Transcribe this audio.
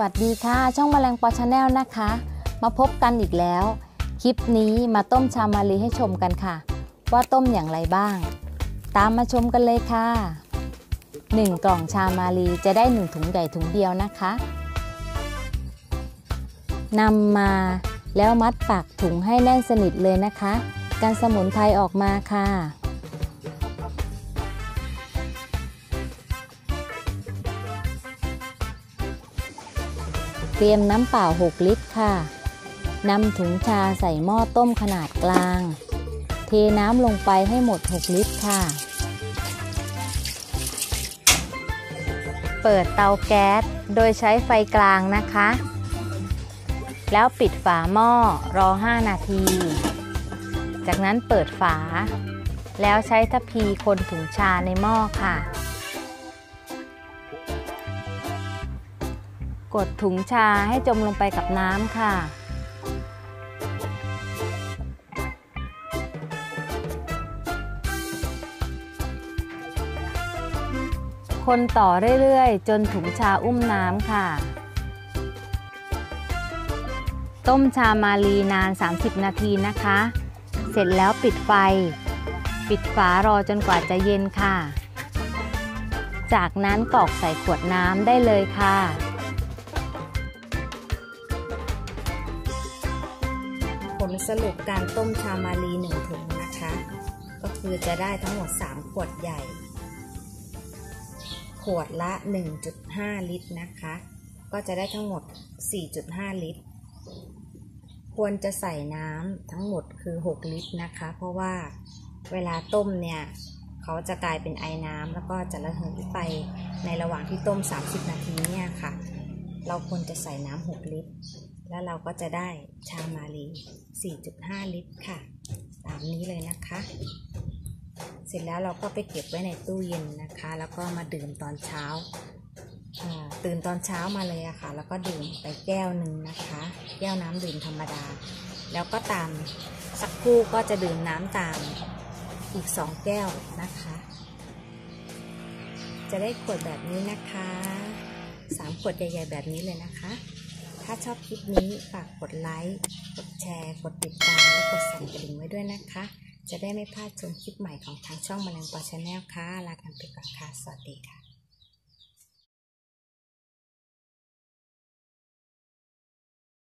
สวัสดีค่ะ ช่องแมลงปอ channel นะคะ มาพบกันอีกแล้ว คลิปนี้มาต้มชามาลีให้ชมกันค่ะ ว่าต้มอย่างไรบ้าง ตามมาชมกันเลยค่ะ 1 กล่องชามาลีจะได้ 1 ถุงใหญ่ถุงเดียวนะคะนำมาแล้วมัดปากถุงให้แน่นสนิทเลยนะคะกันสมุนไพรออกมาค่ะ เตรียมน้ำเปล่า 6 ลิตรค่ะ นำถุงชาใส่หม้อต้มขนาดกลาง เทน้ำลงไปให้หมด 6 ลิตรค่ะ เปิดเตาแก๊สโดยใช้ไฟกลางนะคะ แล้วปิดฝาหม้อรอ 5 นาที จากนั้นเปิดฝา แล้วใช้ทัพพีคนถุงชาในหม้อค่ะ กดถุงชาให้จมลงไปกับน้ำค่ะ คนต่อเรื่อยๆ จนถุงชาอุ้มน้ำค่ะ ต้มชามาลีนาน 30 นาทีนะคะ เสร็จแล้วปิดไฟ ปิดฝารอจนกว่าจะเย็นค่ะ จากนั้นกรอกใส่ขวดน้ำได้เลยค่ะ ผลสรุปการต้มชามารีหนึ่งถุงนะคะ ก็คือจะได้ทั้งหมด 3 ขวดใหญ่ ขวดละ 1.5 ลิตรนะคะ ก็จะได้ทั้งหมด 4.5 ลิตร ควรจะใส่น้ำทั้งหมดคือ 6 ลิตรนะคะ เพราะว่าเวลาต้มเนี่ยเขาจะกลายเป็นไอน้ำแล้วก็จะระเหยไปในระหว่างที่ต้ม 30 นาทีเนี่ยค่ะ เราควรจะใส่น้ำ 6 ลิตร แล้วเราก็จะได้ชามารี4.5 ลิตรค่ะ ตามนี้เลยนะคะ เสร็จแล้วเราก็ไปเก็บไว้ในตู้เย็นนะคะ แล้วก็มาดื่มตอนเช้า ตื่นตอนเช้ามาเลยอะค่ะ แล้วก็ดื่มไปแก้วหนึ่งนะคะ แก้วน้ำดื่มธรรมดา แล้วก็ตามสักครู่ก็จะดื่มน้ำตามอีก2แก้วนะคะ จะได้ขวดแบบนี้นะคะ3ขวดใหญ่ๆแบบนี้เลยนะคะ ถ้าชอบคลิปนี้ฝากกดไลค์ กดแชร์ กดติดตาม และกดสั่นกระดิ่งไว้ด้วยนะคะ จะได้ไม่พลาดชมคลิปใหม่ของทางช่องแมลงปอชาแนลค่ะ ลากันไปก่อนค่ะ สวัสดีค่ะ